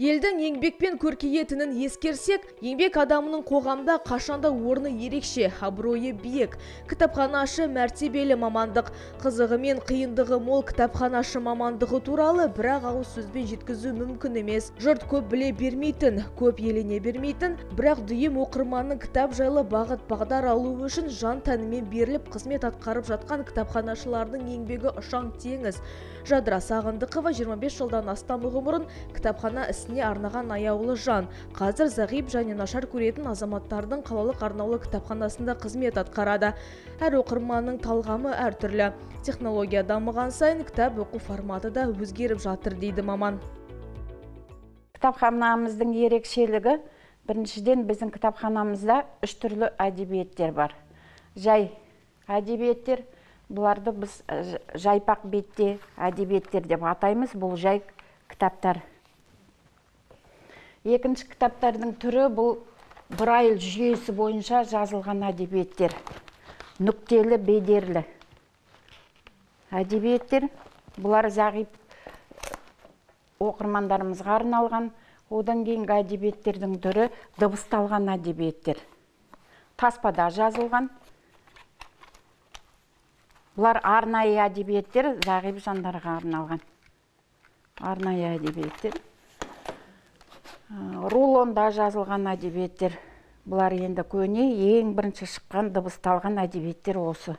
Елдің еңбек пен көркейетінін ескерсек, еңбек адамының қоғамда қашанда орны ерекше, абыройы биік. Кітапханашы мәртебелі мамандық, қызығы мен қиындығы мол кітапханашы мамандығы туралы бірақ ауыз сөзбен жеткізу мүмкін емес. Жұрт көп біле бермейтін, көп елене бермейтін, бірақ дүйім оқырманның кітап жайлы бағыт бағдар алу үшін жан тәнімен беріліп қызмет атқарып жатқан кітапханашылардың еңбегі ұшаң теңіз. Жадыра Сағындықова 25 жылдан астам ғұмырын кітапхана ісіне арнаған аяулы жан. Қазір зағип және нашар көретін азаматтардың қалалық арнаулы кітапханасында қызмет атқарады. Әр оқырманның талғамы әртүрлі. Технология дамыған сайын кітап оқу форматы да өзгеріп жатыр дейді маман. кітапханамыздың ерекшелігі біріншіден біздің кітапханамызда үш түрлі әдебиеттер бар жай әдебиеттер бұларды біз жайпақ бетте әдебиеттер деп атаймыз бұл жай кітаптар екінші кітаптардың түрі бұл брайль жүйесі бойынша жазылған әдебиеттер. Нүктелі бедерлі. Әдебиеттер бұлар зағип оқырмандарымызға арналған одан кейінгі әдебиеттердің түрі дыбысталған әдебиеттер. Таспада жазылған. Бұлар арнайы әдебиеттер зағип жандарға арналған. Арнайы әдебиеттер. Рулонда жазылған әдебиеттер. Бұлар енді көне ең бірінші шыққан дыбысталған әдебиеттер осы.